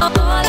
all